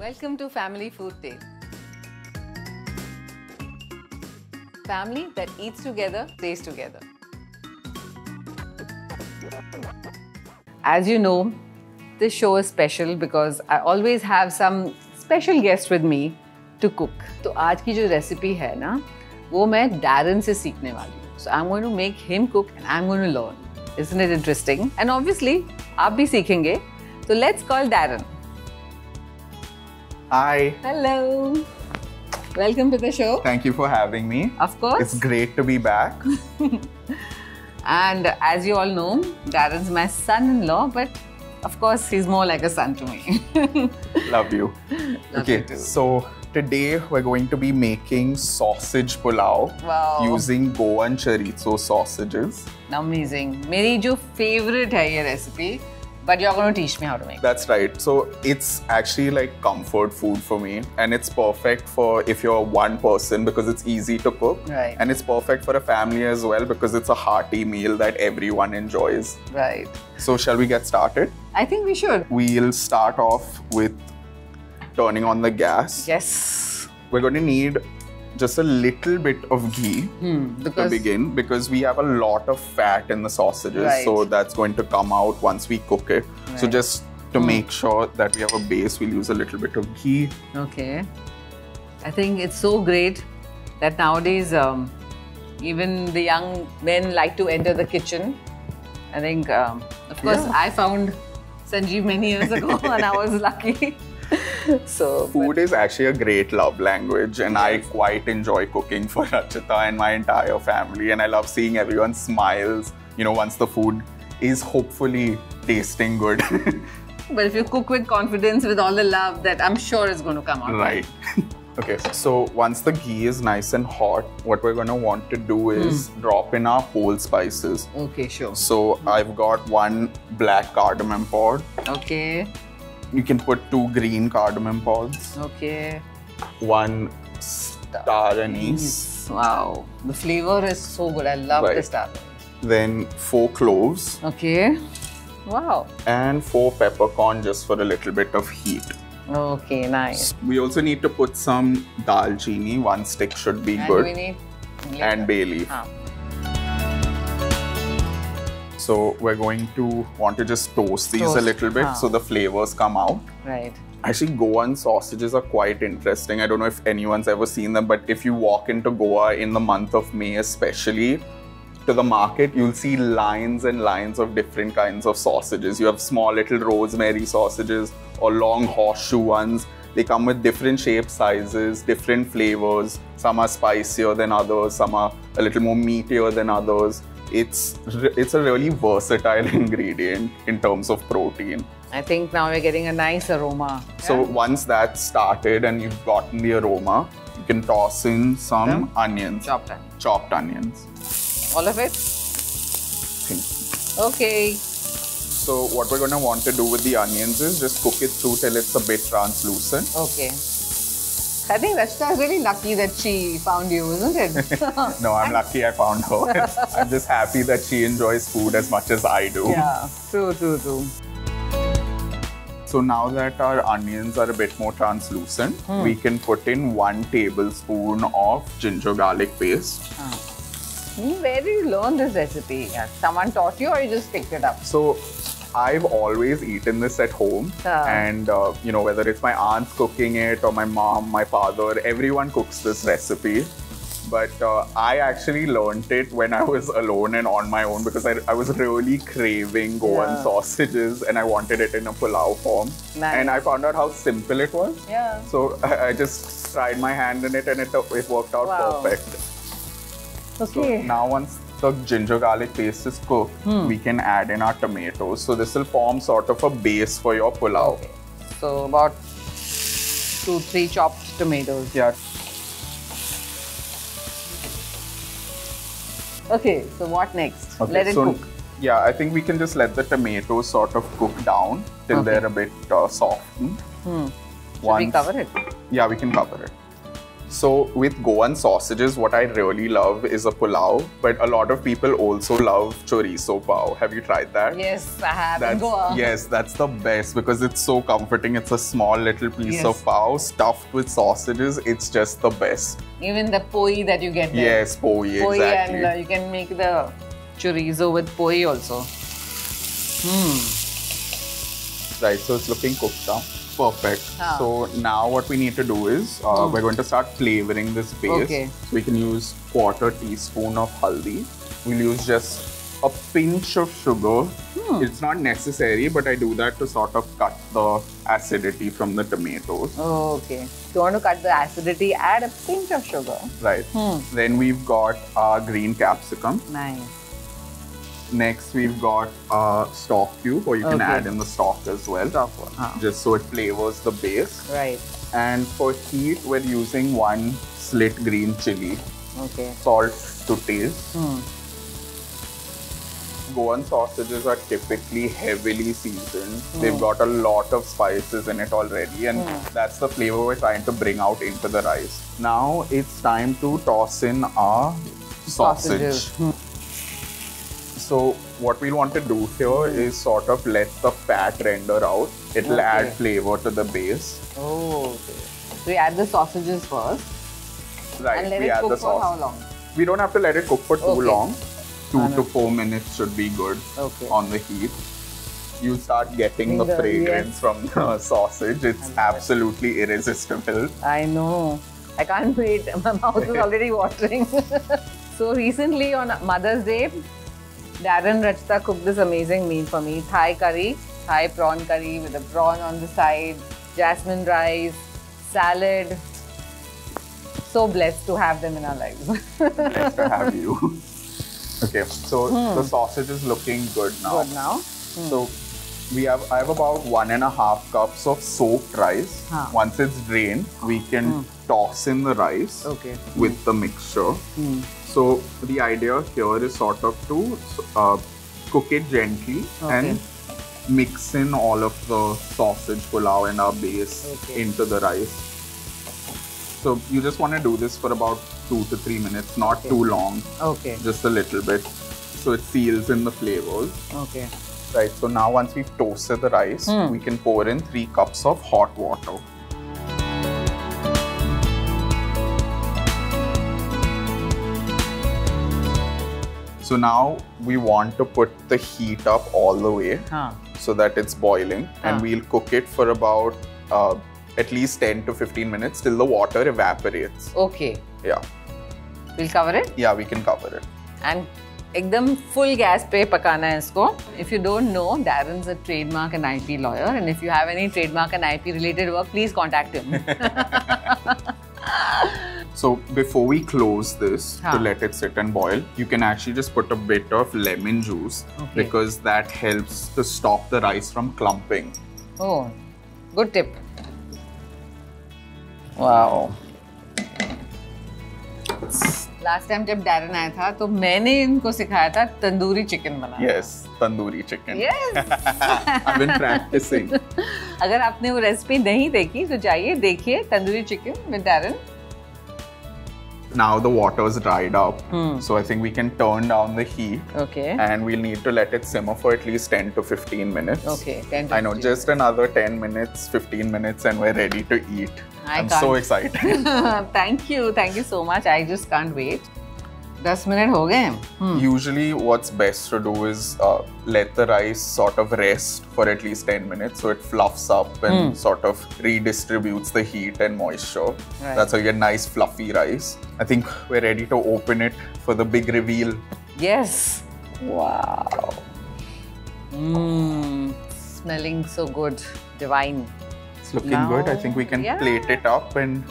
Welcome to Family Food Tale. Family that eats together, stays together. As you know, this show is special because I always have some special guest with me to cook. तो आज की जो recipe है ना वो मैं Darren से सीखने वाली हूँ So I'm going to make him cook and I'm going to learn. Isn't it interesting? And obviously आप भी सीखेंगे. So let's call Darren. Hi. Hello. Welcome to the show. Thank you for having me. Of course. It's great to be back. And as you all know, Darren's my son-in-law, but of course he's more like a son to me. Love you. Love okay, you too. so today we're going to be making sausage pulao Wow. using Goan chorizo sausages. Amazing. मेरी जो favorite है ये recipe, but you're going to teach me how to make. That's right. So it's actually like comfort food for me, and it's perfect for if you're one person because it's easy to cook. Right. And it's perfect for a family as well because it's a hearty meal that everyone enjoys. Right. So shall we get started? I think we should. We'll start off with turning on the gas. Yes. We're going to need just a little bit of ghee Hmm. to begin because we have a lot of fat in the sausages. Right. So that's going to come out once we cook it. So Right. Hmm. just to make sure that we have a base, we'll use a little bit of ghee. Okay. I think it's so great that nowadays um, even the young men like to enter the kitchen. I think, um, of course, Yeah. I found Sanjeev many years ago and I was lucky. so, Food is actually a great love language, and I quite enjoy cooking for Rachita and my entire family. And I love seeing everyone smiles, you know, once the food is hopefully tasting good. but if you cook with confidence, with all the love, that I'm sure is going to come out. Right. okay, so once the ghee is nice and hot, what we're going to want to do hmm. is drop in our whole spices. Okay, sure. So I've got one black cardamom pod. Okay, You can put two green cardamom pods, okay. one star anise, Wow, the flavor is so good. I love the Right. star. then four cloves, Okay. Wow. and four peppercorn just for a little bit of heat. Okay, nice. We also need to put some dalchini. One stick should be And good. we need and bay leaf. Ah, So we're going to want to just toast these a little bit ah. so the flavors come out. right. Actually, Goan sausages are quite interesting. I don't know if anyone's ever seen them, but if you walk into Goa in the month of May, especially to the market, you'll see lines and lines of different kinds of sausages. You have small little rosemary sausages or long horseshoe ones. They come with different shapes, sizes, different flavors. Some are spicier than others, some are a little more meatier than others. It's it's a really versatile ingredient in terms of protein. I think now we're getting a nice aroma. So Yeah? once that's started and you've gotten the aroma, you can toss in some onions, chopped that. chopped onions. All of it? Okay. Okay. So what we're going to want to do with the onions is just cook it through till it's a bit translucent. Okay. I think Rachita is really lucky that she found you, isn't it? No, I'm lucky I found her. I'm just happy that she enjoys food as much as I do. yeah. True, true, true. So now that our onions are a bit more translucent, Hmm. we can put in one tablespoon of ginger garlic paste. Hmm, Where did you learn this recipe? Someone taught you or you just picked it up? So I've always eaten this at home, and uh, you know whether it's my aunt's cooking it or my mom, my father, everyone cooks this recipe. But uh, I actually learned it when I was alone and on my own because I, I was really craving Goan Yeah. sausages and I wanted it in a pulao form. Nice. And I found out how simple it was. Yeah. So I, I just tried my hand in it and it, it worked out Wow. perfect. So Okay. now once the ginger garlic paste is cooked, Hmm. we can add in our tomatoes. So this will form sort of a base for your pulao. Okay. So about two, three chopped tomatoes. Yeah. Okay, so what next? Okay, Let it so, cook. Yeah, I think we can just let the tomatoes sort of cook down till Okay. they're a bit uh, softened. Hmm. Should we Once- cover it? Yeah, we can cover it. So with Goan sausages, what I really love is a pulao, but a lot of people also love chorizo pao. Have you tried that? Yes, I have. in Goa. yes, that's the best because it's so comforting. It's a small little piece Yes. of pao stuffed with sausages. It's just the best. Even the poi that you get there. Yes, poi, Poi exactly. and uh, you can make the chorizo with poi also. Hmm. Right, so it's looking cooked now. Perfect. Ah. So now what we need to do is uh, we're going to start flavoring this base. Okay. So we can use quarter teaspoon of haldi. We'll use just a pinch of sugar. Hmm. It's not necessary, but I do that to sort of cut the acidity from the tomatoes. Oh, okay. If you want to cut the acidity, add a pinch of sugar. Right. Hmm. Then we've got our green capsicum. Nice. Next, we've got uh, stock cube, or you can Okay. add in the stock as well. Ah. just so it flavors the base. Right. And for heat, we're using one slit green chili, Okay. salt to taste. Hmm. Goan sausages are typically heavily seasoned. They've got a lot of spices in it already, and that's the flavor we're trying to bring out into the rice. Now it's time to toss in our sausage. Sausages. So what we want to do here is sort of let the fat render out. It'll Okay. add flavor to the base. Oh, okay. So you add the sausages first Right. and let we it add cook the for sauce. how long? We don't have to let it cook for too Okay. long. Two to four minutes should be good Okay. on the heat. You start getting the The- fragrance yes. from the sausage. It's absolutely irresistible. I know. I can't wait. My mouth is already watering. so recently on Mother's Day, Darren Rachita cooked this amazing meal for me. Thai curry, Thai prawn curry with a prawn on the side, jasmine rice, salad. So blessed to have them in our lives. Blessed to have you. Okay, so hmm. the sausage is looking good now. Hmm. Good now. Hmm. So we have I have about one and a half cups of soaked rice. Huh. Once it's drained, we can hmm. toss in the rice Okay. with the mixture. So the idea here is sort of to uh, cook it gently Okay. and mix in all of the sausage pulao and our base Okay. into the rice. So you just want to do this for about two to three minutes, not Okay. too long, Okay. just a little bit, so it seals in the flavors. Okay. Right, so now once we've toasted the rice, Hmm. we can pour in three cups of hot water. So now we want to put the heat up all the way Huh. so that it's boiling and Ah. we'll cook it for about uh, at least 10 to 15 minutes till the water evaporates. Okay. Yeah, We'll cover it. yeah, we can cover it. And एकदम full gas पे पकाना है इसको if you don't know Darren's a trademark and IP lawyer and if you have any trademark and IP related work please contact him So before we close this Huh. to let it sit and boil, you can actually just put a bit of lemon juice Okay. because that helps to stop the rice from clumping. oh good tip wow last time जब Darren आया था तो मैंने इनको सिखाया था tandoori chicken बनाना. Yes. I've been practicing. अगर आपने वो रेसिपी नहीं देखी तो जाइए देखिए tandoori chicken with Darren now the water is dried up. Hmm. So I think we can turn down the heat. Okay. And we'll need to let it simmer for at least 10 to 15 minutes. Okay, 10 I know, just another 10 minutes, 15 minutes and we're ready to eat. I am so excited. Thank you. Thank you so much. I just can't wait. दस minute हो गए Hmm. Usually, what's best to do is uh, let the rice sort of rest for at least 10 minutes so it fluffs up and Hmm. sort of redistributes the heat and moisture. Right. That's how you get nice fluffy rice. I think we're ready to open it for the big reveal. Yes. Wow. Mmm. Smelling so good. Divine. It's looking good. I Now- think we can yeah. plate it up and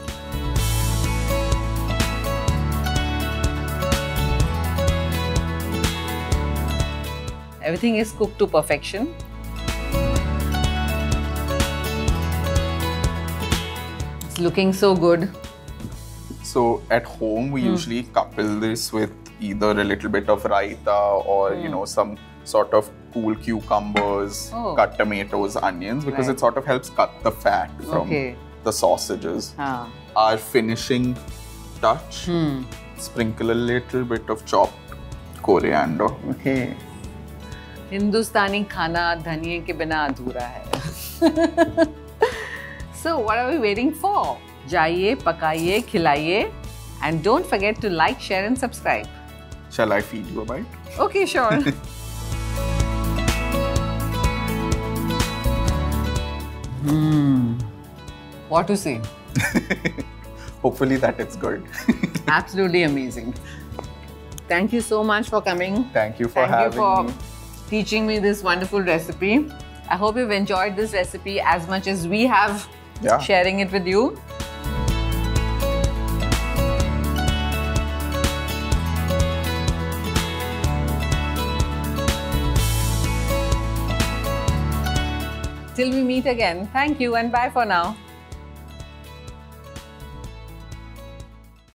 Everything is cooked to perfection. It's looking so good. So at home, Hmm. we usually couple this with either a little bit of raita or you know some sort of cool cucumbers, Hmm. Oh. cut tomatoes, onions because Right. it sort of helps cut the fat from Okay. the sausages. हाँ. Our finishing touch, Hmm. sprinkle a little bit of chopped coriander. Okay. Hindustani खाना धनिए के बिना अधूरा है so what are we waiting for जाइए पकाइए खिलाइए and don't forget to like share and subscribe Shall I feed you a bite? okay sure hmm what to say Hopefully that is good. absolutely amazing thank you so much for coming Thank you for Thank having you for me. Teaching me this wonderful recipe. I hope you've enjoyed this recipe as much as we have Yeah. sharing it with you. Till we meet again, thank you and bye for now.